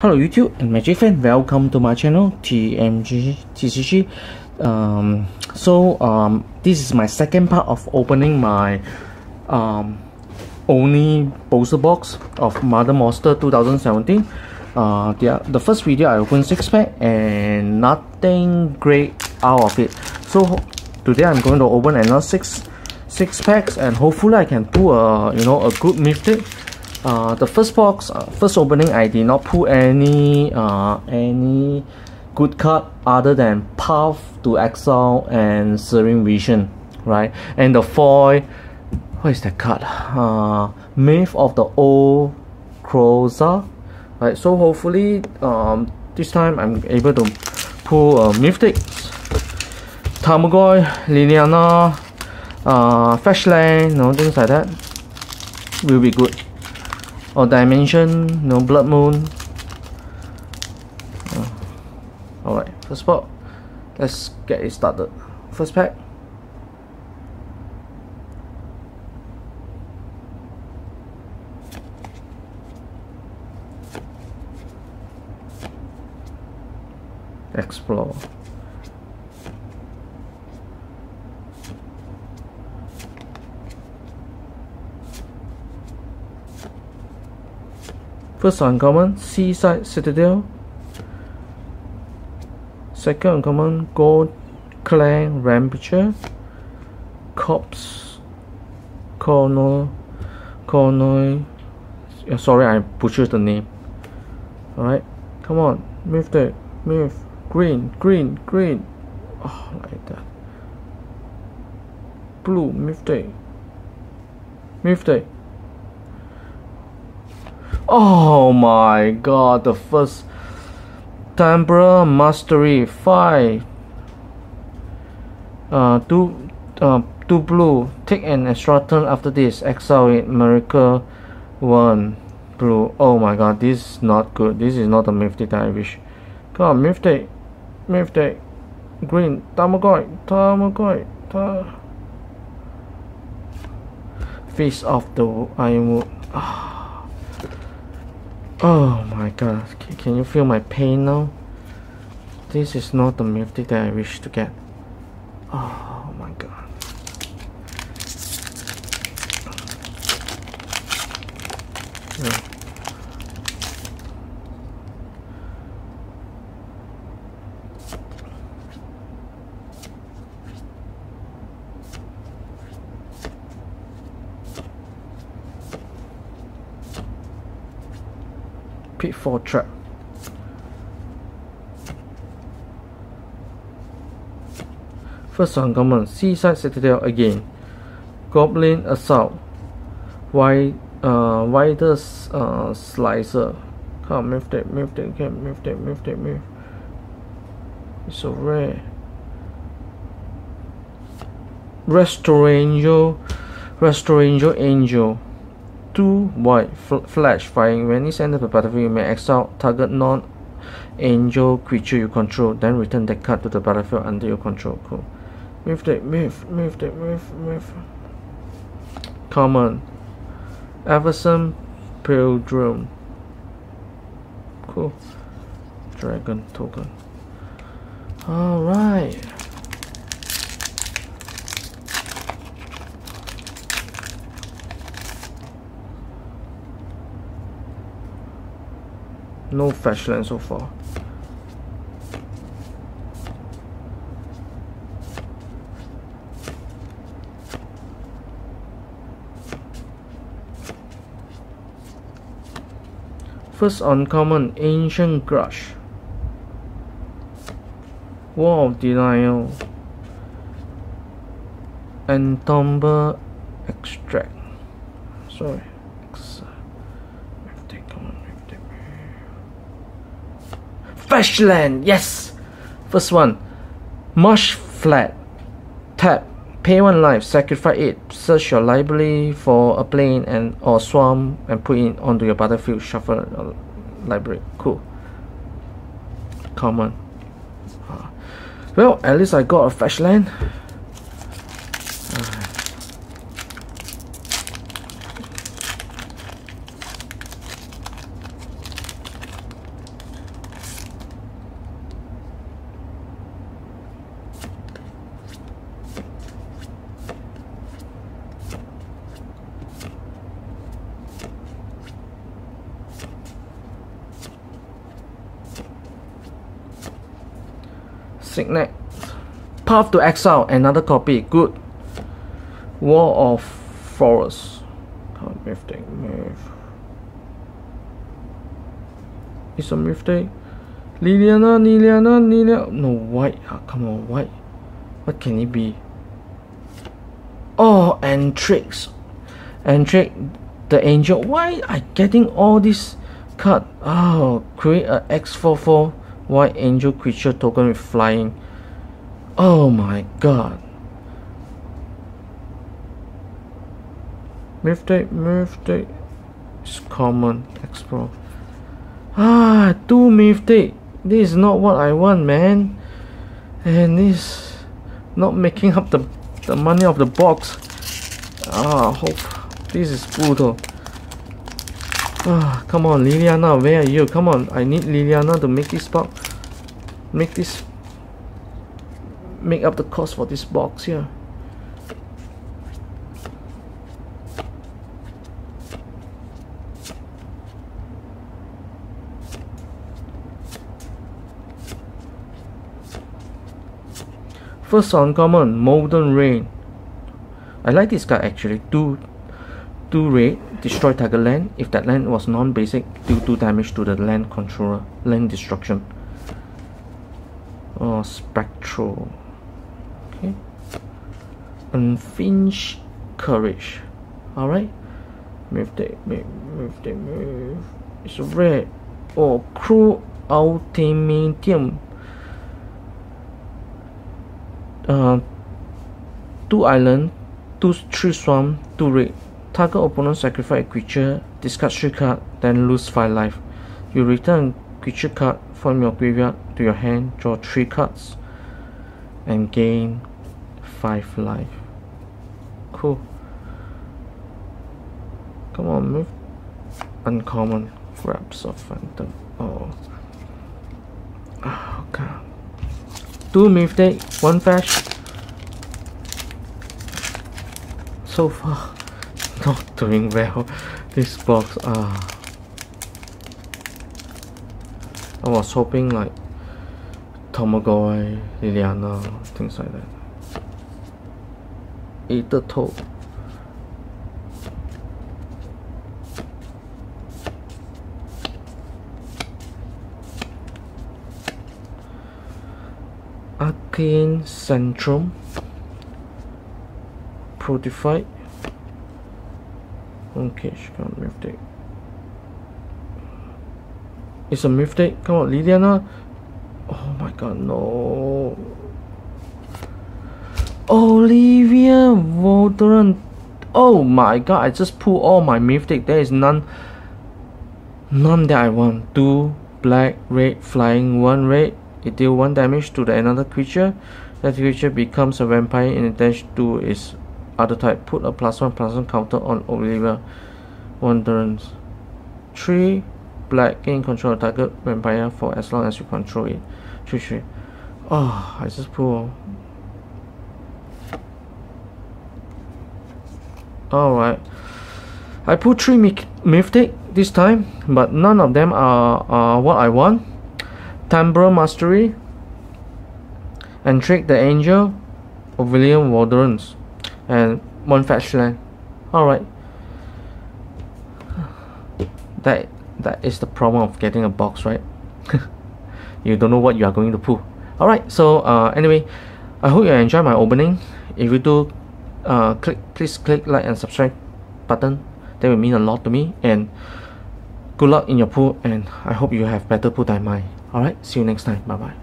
Hello YouTube and Magic fan, welcome to my channel TMG TCG. Um, so um, this is my second part of opening my um, only booster box of Modern Masters 2017. Uh, the, the first video I opened 6 pack and nothing great out of it. So today I'm going to open another 6 6 packs and hopefully I can pull a you know a good mythic uh, the first box uh, first opening I did not pull any uh, any good card other than Path to Exile and Serum Vision right? And the foil what is that card? Uh, Myth of the Old Krosa right? So hopefully um, this time I'm able to pull a Mythic Tarmogoyf, Liliana, uh, Flashland, you know, things like that. Will be good or dimension no blood moon. Uh, alright first part let's get it started. First pack. Explore First uncommon, Seaside Citadel. Second uncommon, Gold Clan Rampager. Cops Corner. Corner. Sorry, I butchered the name. Alright, come on, move there, move. Green, green, green. Oh, like that. Blue, move there. Move there. Oh my god, the first Temporal Mastery 5 uh, two, uh, two blue. Take an extra turn after this. Exile it. Miracle 1 blue. Oh my god, this is not good. This is not a Mythic I wish. Come on, Mythic. Mythic. Green. Tarmogoyf. Tarmogoyf. Ta Face of the Ironwood. Ah. Oh my god, can you feel my pain now? This is not the mythic that I wish to get. Oh my god. Yeah. Pitfall trap. First uncommon, Seaside Citadel again. Goblin Assault. Wide, uh, wider uh, slicer. Come, move that, move that, can move that, move that, move. It's so rare. Restaurangel, Restoration Angel two white flash firing when it's entered the battlefield you may exile target non-angel creature you control then return that card to the battlefield under your control. Cool. Move that move move that move move. Common Avacyn's Pilgrim. Cool. Dragon token. Alright no flashland so far. First uncommon Ancient Grudge Wall of Denial. Entomber Exarch. Sorry Flashland, yes! First one, Marsh Flat. Tap, pay one life, sacrifice it, search your library for a plane and or swamp and put it onto your battlefield, shuffle your library. Cool. Common. Uh, well, at least I got a Flashland. Signet. Path to Exile, another copy. Good. War of Forest. Can't move, move. It's a mythic. Liliana, Liliana, Liliana. No, white. Oh, come on, white. What can it be? Oh, and tricks. And trick the angel. Why I getting all this card? Oh, create a X44 white angel creature token with flying. Oh my god. Mythic, mythic. It's common. Explore. Ah, two mythic. This is not what I want, man. And this not making up the, the money of the box. Ah, hope this is brutal. Ah, come on, Liliana, where are you? Come on, I need Liliana to make this box. Make this. Make up the cost for this box here. First uncommon, Molten Rain. I like this card actually. Two, two red, destroy target land. If that land was non-basic, do two damage to the land controller. Land destruction. Oh, Spectral. Okay. Unfinished Courage. Alright. Move the move, move the move. It's red. Oh, Cruel Ultimatum uh, two island, two tree swamp, two red. Target opponent sacrifice a creature, discard three card, then lose five life. You return creature card from your graveyard to your hand, draw three cards, and gain five life. Cool. Come on, move. Uncommon. Grasp of Phantom. Oh. Oh, God two mythic, one flash. So far, not doing well. This box, ah. I was hoping like Tarmogoyf, Liliana, things like that. Aether Toad. Arcane Sanctum Protified Okay, got Mythic It's a Mythic, come on Liliana. Oh my god, no. Olivia Voldaren. Oh my god, I just pulled all my Mythic There is none None that I want. Two black, red, flying, one red. It deal 1 damage to the another creature. That creature becomes a vampire in addition to its other type. Put a plus 1 plus 1 counter on Olivia Wanderers. 3 black gain control target vampire for as long as you control it. 3 3. Oh, I just pull. Alright. I put 3 Mythic this time, but none of them are, are what I want. Temporal Mastery, and Trick the Angel of William Wanderers, and one fetch land. Alright. That that is the problem of getting a box, right? you don't know what you are going to pull. Alright, so uh, anyway, I hope you enjoy my opening. If you do, uh, click please click like and subscribe button. That will mean a lot to me. And good luck in your pool. And I hope you have better pool than mine. Alright, see you next time. Bye bye.